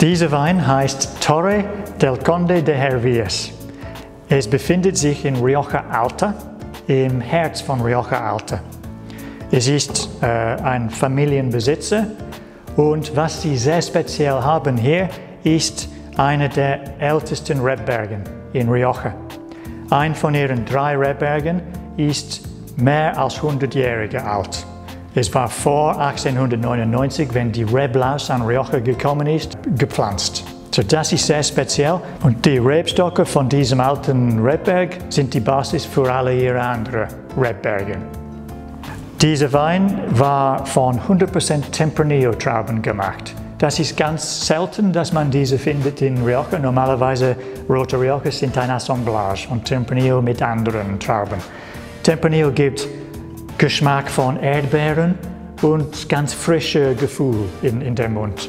Dieser Wein heißt Torre del Conde de Hervías. Es befindet sich in Rioja Alta, im Herz von Rioja Alta. Es ist äh, ein Familienbesitzer und was sie sehr speziell haben hier, ist einer der ältesten Rebbergen in Rioja. Ein von ihren drei Rebbergen ist mehr als 100-jährige alt. Es war vor 1899, wenn die Reblaus an Rioja gekommen ist, gepflanzt. So, das ist sehr speziell und die Rebstocke von diesem alten Rebberg sind die Basis für alle ihre anderen Rebberge. Dieser Wein war von 100% Tempranillo-Trauben gemacht. Das ist ganz selten, dass man diese findet in Rioja. Normalerweise rote Rioja sind ein Assemblage von Tempranillo mit anderen Trauben. Tempranillo gibt Geschmack von Erdbeeren und ganz frisches Gefühl in, in der Mund.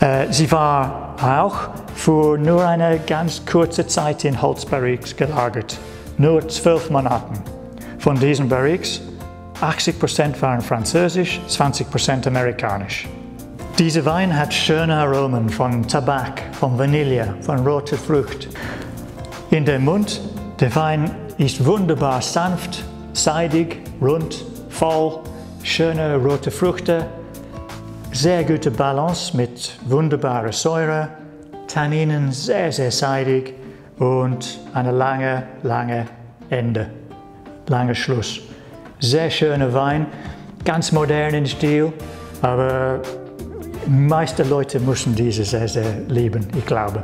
Äh, sie war auch für nur eine ganz kurze Zeit in Holzbarriques gelagert, nur zwölf Monaten. Von diesen Barriques 80% waren französisch, 20% amerikanisch. Dieser Wein hat schöne Aromen von Tabak, von Vanille, von roter Frucht. In der Mund, der Wein ist wunderbar sanft, seidig, rund, voll, schöne rote Früchte, sehr gute Balance mit wunderbarer Säure, Tanninen sehr, sehr seidig und eine lange, lange Ende, langer Schluss. Sehr schöner Wein, ganz modern in Stil, aber die meisten Leute müssen diese sehr, sehr lieben, ich glaube.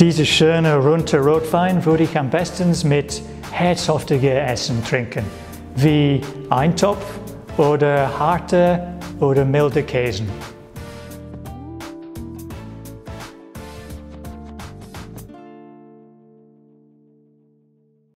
Diese schöne, runde Rotwein würde ich am besten mit herzhaftigen Essen trinken, wie Eintopf oder harte oder milde Käsen.